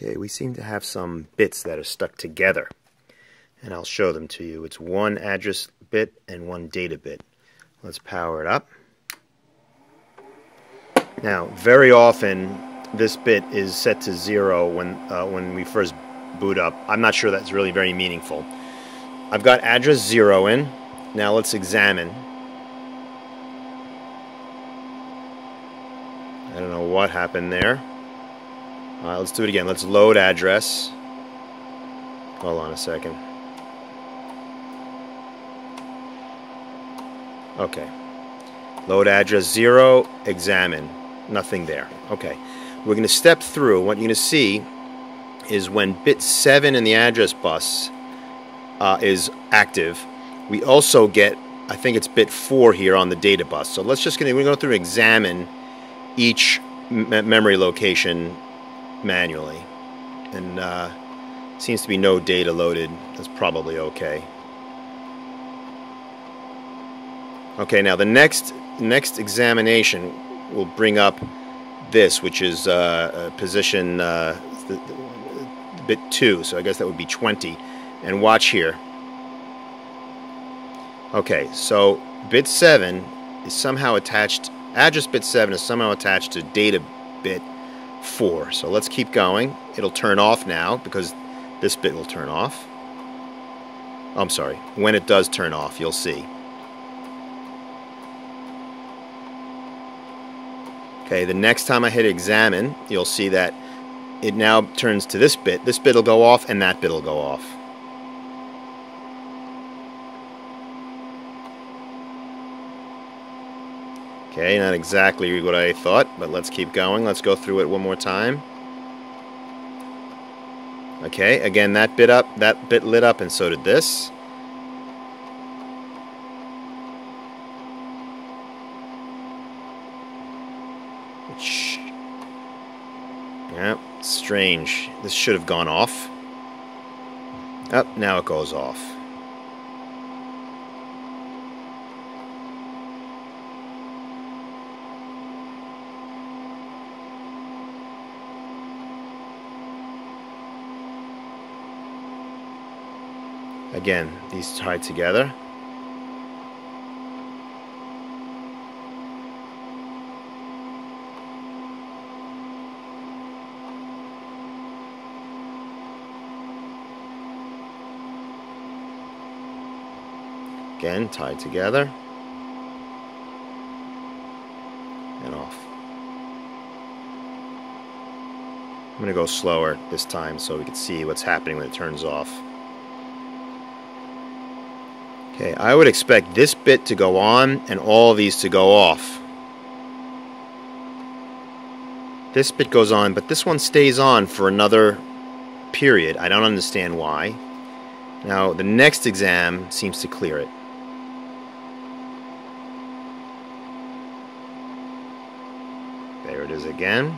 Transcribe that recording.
Okay, we seem to have some bits that are stuck together. And I'll show them to you. It's one address bit and one data bit. Let's power it up. Now, very often this bit is set to zero when, uh, when we first boot up. I'm not sure that's really very meaningful. I've got address zero in. Now let's examine. I don't know what happened there. Uh, let's do it again. Let's load address. Hold on a second. Okay. Load address 0, examine. Nothing there. Okay. We're going to step through. What you're going to see is when bit 7 in the address bus uh, is active, we also get, I think it's bit 4 here on the data bus. So let's just going to go through and examine each memory location manually. And uh, seems to be no data loaded. That's probably okay. Okay, now the next next examination will bring up this, which is uh, position uh, the, the bit 2, so I guess that would be 20. And watch here. Okay, so bit 7 is somehow attached, address bit 7 is somehow attached to data bit 4. So let's keep going. It'll turn off now because this bit will turn off. Oh, I'm sorry. When it does turn off, you'll see. Okay, the next time I hit examine, you'll see that it now turns to this bit. This bit will go off and that bit will go off. Okay, not exactly what I thought, but let's keep going. Let's go through it one more time. Okay, again, that bit up, that bit lit up, and so did this. Yeah, strange. This should have gone off. Up, oh, now it goes off. Again, these tied together. Again, tied together. And off. I'm going to go slower this time so we can see what's happening when it turns off. Okay, I would expect this bit to go on and all these to go off. This bit goes on, but this one stays on for another period. I don't understand why. Now, the next exam seems to clear it. There it is again.